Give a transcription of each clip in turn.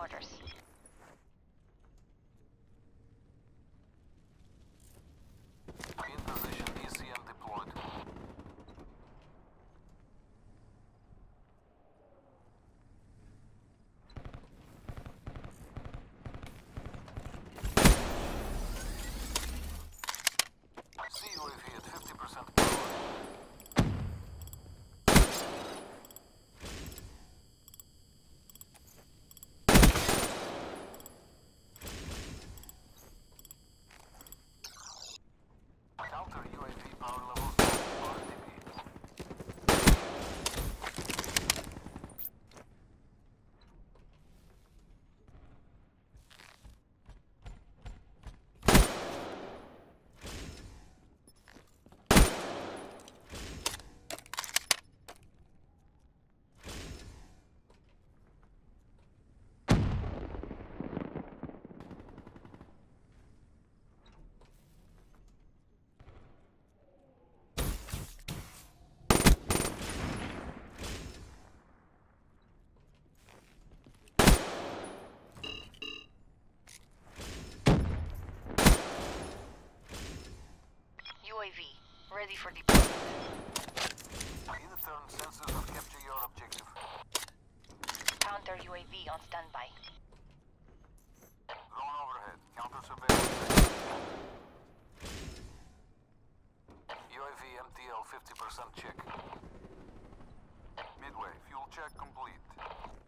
orders. Ready for deployment. Turn, sensors on capture your objective. Counter UAV on standby. Drone overhead. Counter surveillance. UAV MTL 50% check. Midway, fuel check complete.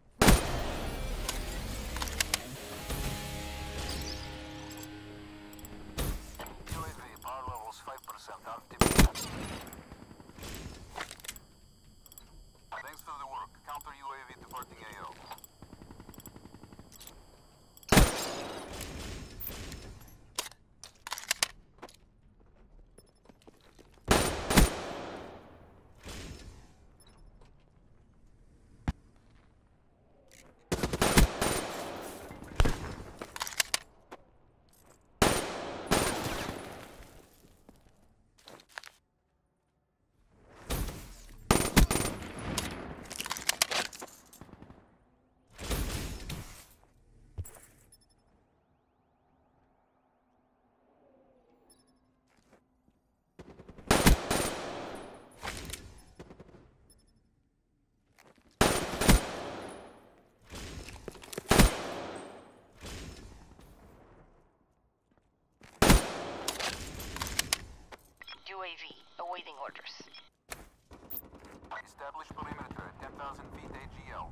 Awaiting orders. Establish perimeter at 10,000 feet AGL.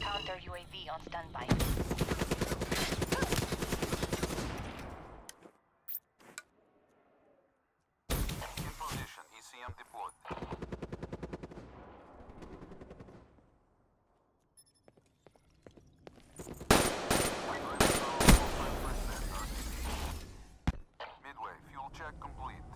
Counter UAV on standby. Check complete.